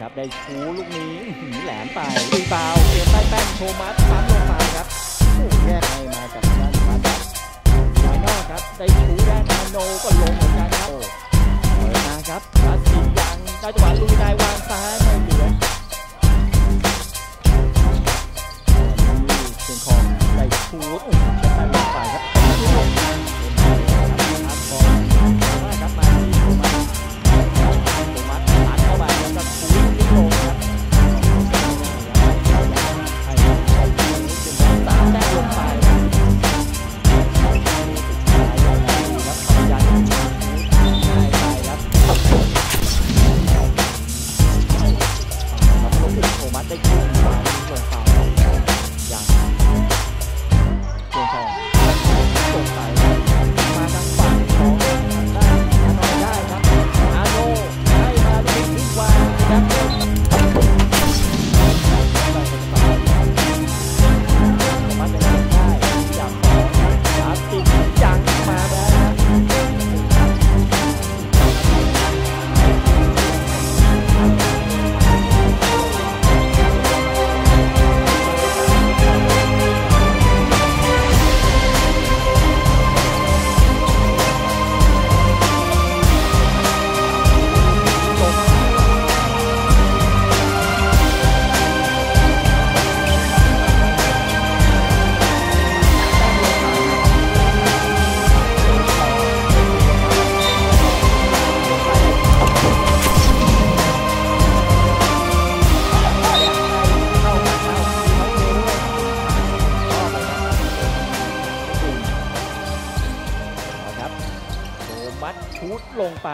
ครับได้ชูลูกนี้แหลมไปตีเปล่าเกียนใต้แป้งโชมัสปั๊มลงมาครับโอ้แยกในมากับด้านขวาครับสายนอกครับได้ชูด้านมาโนก็ลงเหมือนกันครับโอ้มาครับรัสซียังได้จังหวะลุยนายวางซ้าย มัดชูดลงไป